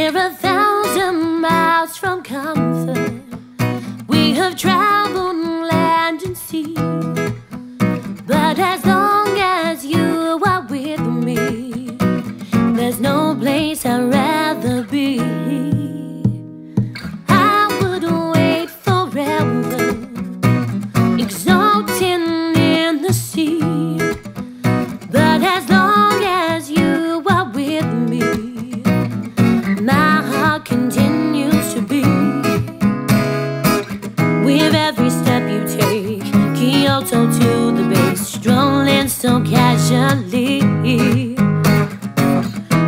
We're a thousand miles from comfort. Continues to beat. With every step you take, Kyoto to the Bay, strolling so casually.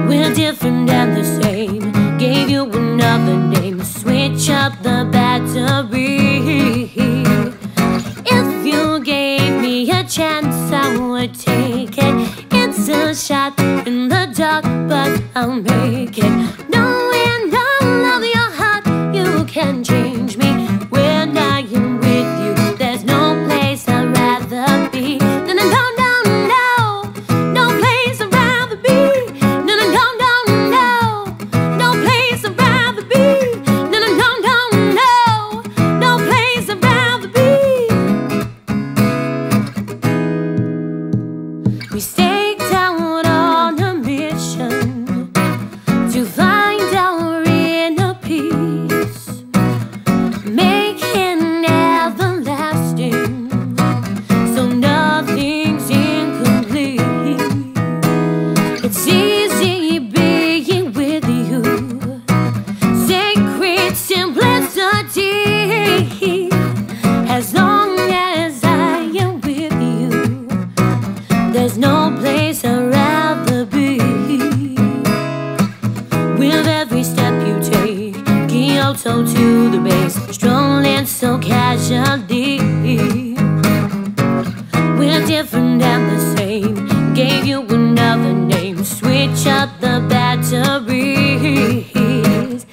We're different and the same. Gave you another name, switch up the battery. If you gave me a chance, I would take it. It's a shot in the dark, but I'll make it. You can Kyoto to the Bay, strolling so casually. We're different and the same. Gave you another name, switch up the batteries.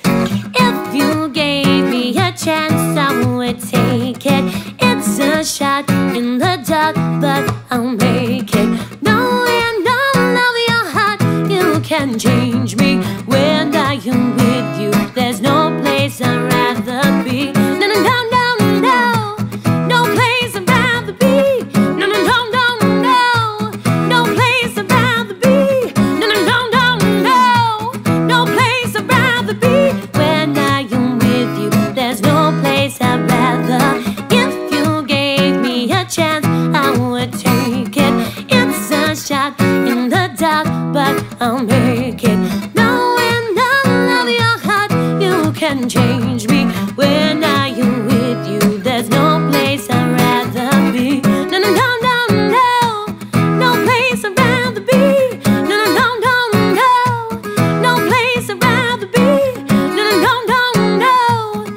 If you gave me a chance, I would take it. It's a shot in the dark, but I'll make it. Knowing all of your heart, you can change me when I am I'll make it. Knowing I love your heart, you can change me. When I am with you, there's no place I'd rather be. No, no, no, no, no, no place I'd rather be. No, no, no, no, no, no place I'd rather be. No, no, no, no,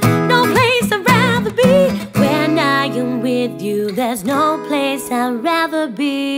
no, no place I'd rather be. When I am with you, there's no place I'd rather be.